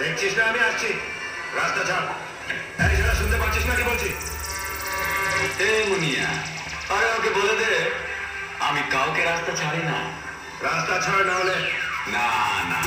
দেখছিস না আমি আসছি। রাস্তা ছাড়। হ্যাঁ, এই সেটা শুনতে পাচ্ছিস না কি বলছি? এ মুনিয়া আরে ওকে বলে দে আমি কাউকে রাস্তা ছাড়ি না। রাস্তা ছাড় না হলে না না